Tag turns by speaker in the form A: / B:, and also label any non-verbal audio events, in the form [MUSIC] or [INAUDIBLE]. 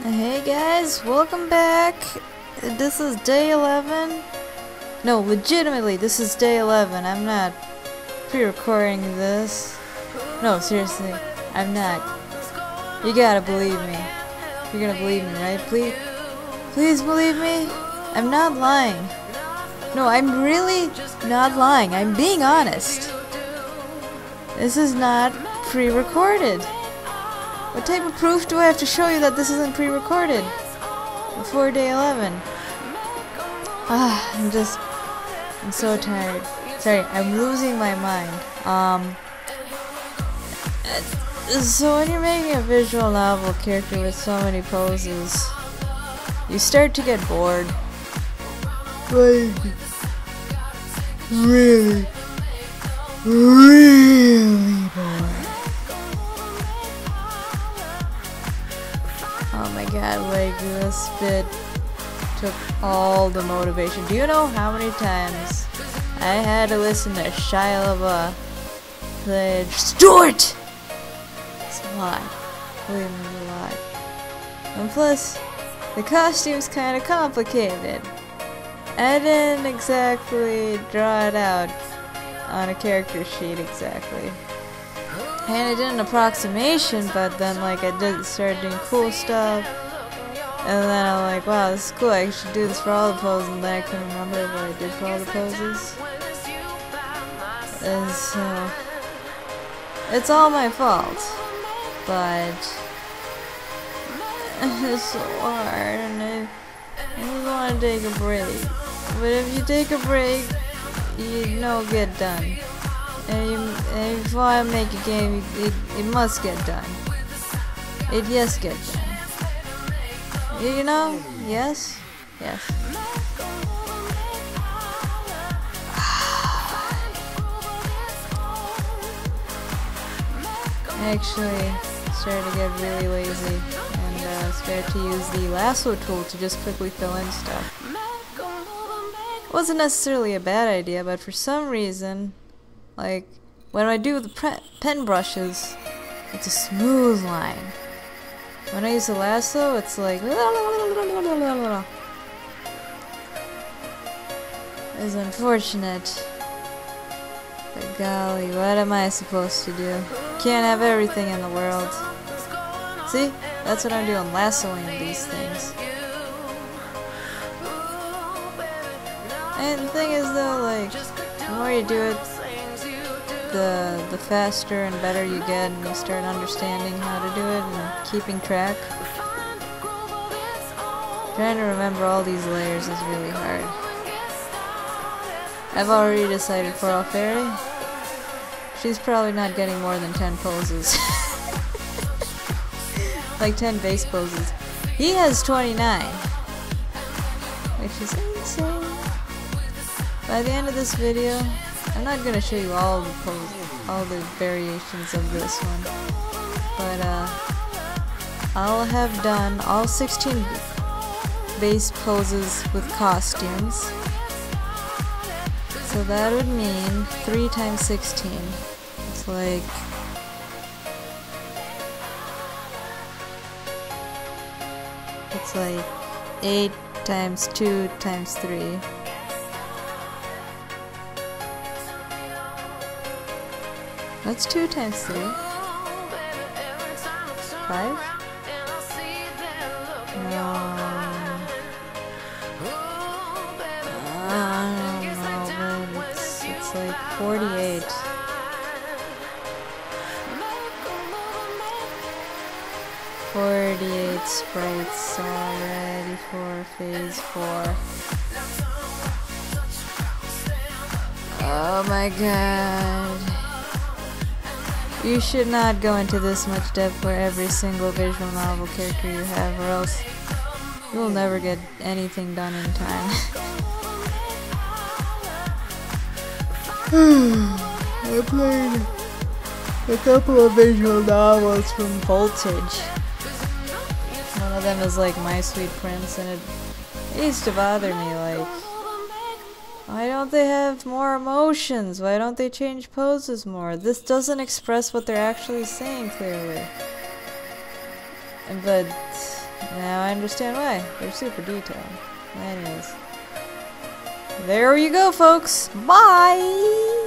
A: Hey guys, welcome back. This is day 11. No, legitimately, this is day 11. I'm not pre-recording this. No, seriously, I'm not. You gotta believe me. You're gonna believe me, right? Please, please believe me. I'm not lying. No, I'm really not lying. I'm being honest. This is not pre-recorded. What type of proof do I have to show you that this isn't pre-recorded? Before day 11. Ah, I'm just... I'm so tired. Sorry, I'm losing my mind. Um... So when you're making a visual novel character with so many poses, you start to get bored. Like, really, really like this bit took all the motivation. Do you know how many times I had to listen to Shia LaBeouf play Stuart? It's a lot. Believe me, a lot. And plus, the costume's kind of complicated. I didn't exactly draw it out on a character sheet exactly. And I did an approximation, but then like I did start doing cool stuff. And then I'm like, wow, this is cool. I should do this for all the poses. And then I couldn't remember what I did for all the poses. And so, it's all my fault. But, [LAUGHS] it's so hard. And I, I just want to take a break. But if you take a break, you know get done. And, you, and before I make a game, it, it must get done. It yes get done. You, know? Yes? Yes. Actually started to get really lazy and uh, started to use the lasso tool to just quickly fill in stuff. It wasn't necessarily a bad idea, but for some reason, like, when I do the pen brushes, it's a smooth line. When I use the lasso, it's like... It's unfortunate. But golly, what am I supposed to do? Can't have everything in the world. See? That's what I'm doing, lassoing these things. And the thing is though, like, the more you do it, the the faster and better you get and you start understanding how to do it and keeping track. Trying to remember all these layers is really hard. I've already decided for Alferi. She's probably not getting more than 10 poses. [LAUGHS] like 10 base poses. He has 29. Which is insane. By the end of this video, I'm not gonna show you all the poses, all the variations of this one, but uh, I'll have done all 16 base poses with costumes. So that would mean 3 times 16. It's like... It's like 8 times 2 times 3. That's 2 times 3. 5? No. I don't know, it's, it's like 48. Forty-eight sprites already for phase four. Oh my god. You should not go into this much depth for every single visual novel character you have, or else you'll never get anything done in time. [SIGHS] I played a couple of visual novels from Voltage. One of them is like My Sweet Prince, and it, it used to bother me, like, why don't they have more emotions? Why don't they change poses more? This doesn't express what they're actually saying clearly. But Now I understand why. They're super detailed. Anyways. There you go, folks. Bye!